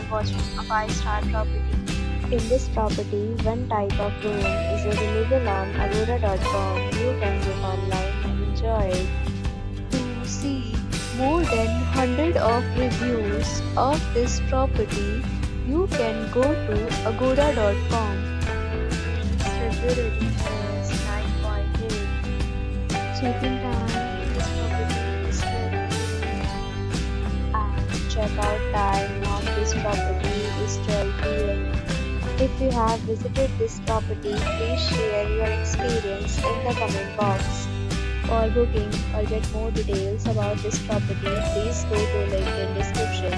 are watching a 5-star property. In this property, one type of room is available on agoda.com. You can book online and enjoy it. To see more than 100 of reviews of this property, you can go to agoda.com. Rating is 9.8. Check-in time this property is 12 and check-out time this property is 12 p.m. If you have visited this property, please share your experience in the comment box. For booking or get more details about this property, please go to link in description.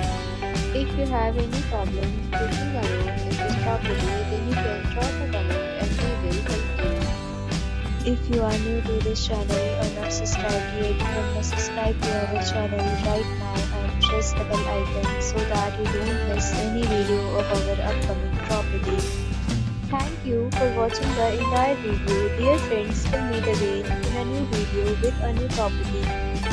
If you have any problem booking a room in this property, then you can drop a comment and we will help you. If you are new to this channel or not subscribed yet, then subscribe to our channel right now and bell icon so that you don't miss any video of our upcoming property. Thank you for watching the entire video. Dear friends, we'll meet again in a new video with a new property.